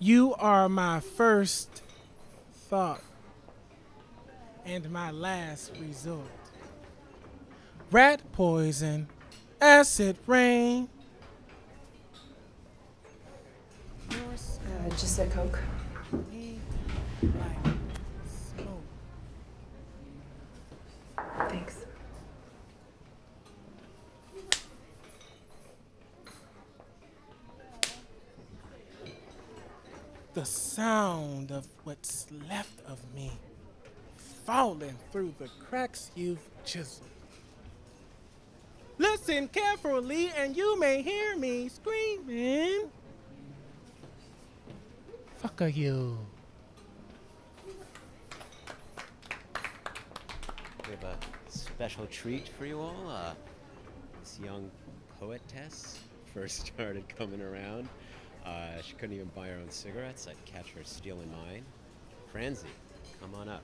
You are my first thought and my last resort. Rat poison, acid rain. Uh, just a Coke. The sound of what's left of me falling through the cracks you've chiseled. Listen carefully, and you may hear me screaming. Fuck are you? We have a special treat for you all. Uh, this young poetess first started coming around. Uh, she couldn't even buy her own cigarettes. I'd catch her stealing mine. Franzie, come on up.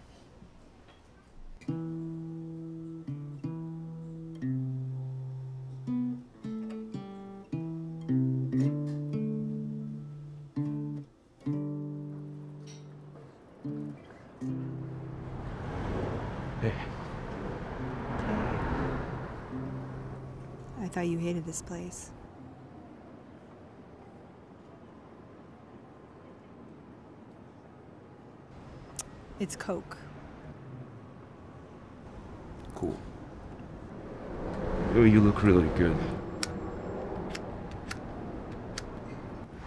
Hey, I thought you hated this place. It's Coke. cool. Oh, you look really good.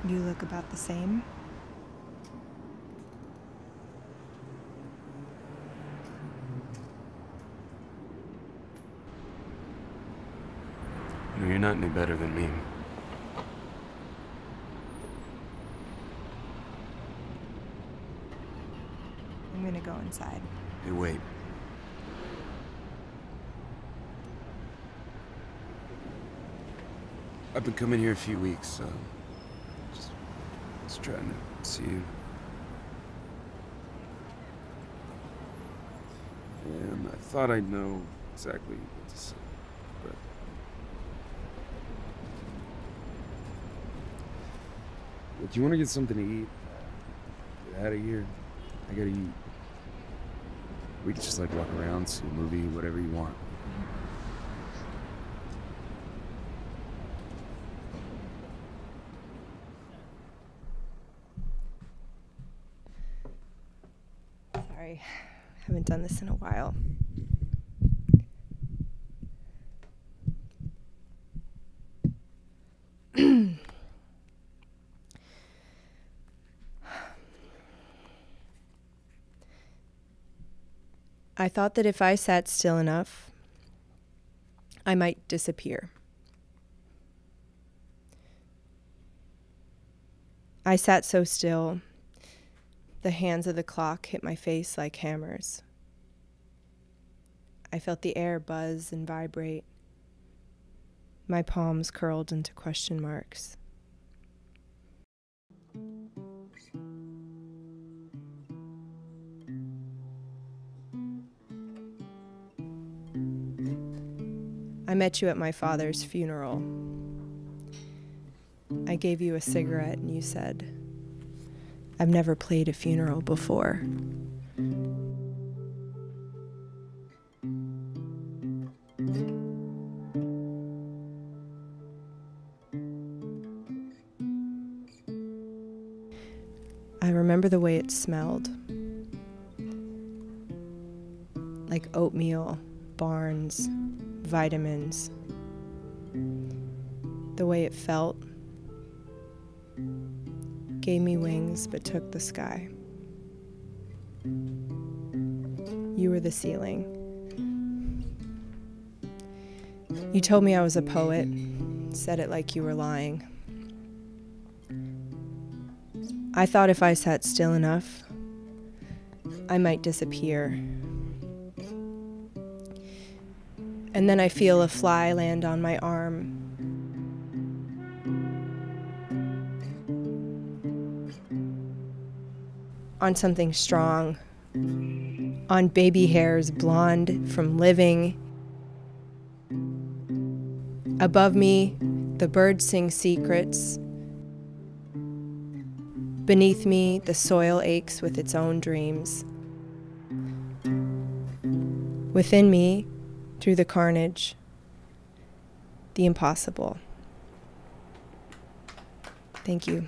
You look about the same. You're not any better than me. Go inside. Hey, wait. I've been coming here a few weeks, so just, just trying to see you. And I thought I'd know exactly what to say, but But you want to get something to eat? Get out of here. I gotta eat. We could just like walk around, see a movie, whatever you want. Sorry, haven't done this in a while. I thought that if I sat still enough, I might disappear. I sat so still, the hands of the clock hit my face like hammers. I felt the air buzz and vibrate. My palms curled into question marks. I met you at my father's funeral. I gave you a cigarette and you said, I've never played a funeral before. I remember the way it smelled like oatmeal, barns, vitamins. The way it felt gave me wings but took the sky. You were the ceiling. You told me I was a poet, said it like you were lying. I thought if I sat still enough, I might disappear. And then I feel a fly land on my arm. On something strong. On baby hairs blonde from living. Above me, the birds sing secrets. Beneath me, the soil aches with its own dreams. Within me, through the carnage, the impossible. Thank you.